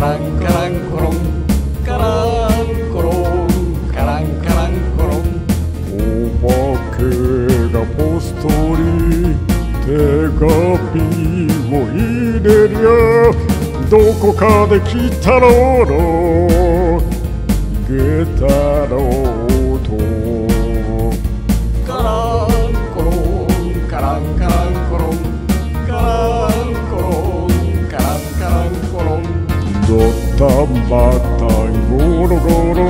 ランカランコロンカランコロンカランカランコロン。お化けがポストに手紙を入れりゃどこかで来たろうの下ドタバタゴロゴロ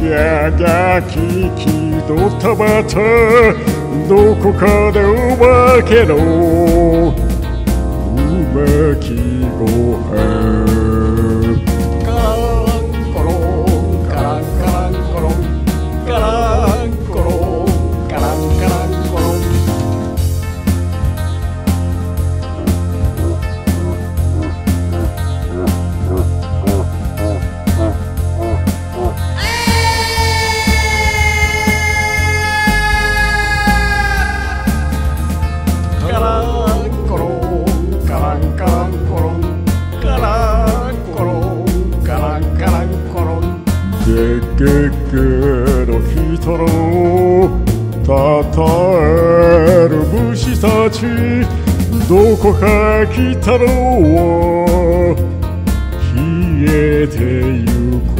ギャギャキキドタバタどこかでお化けのうめきご飯たたえる武士たち。どこか来たろう冷えてゆく。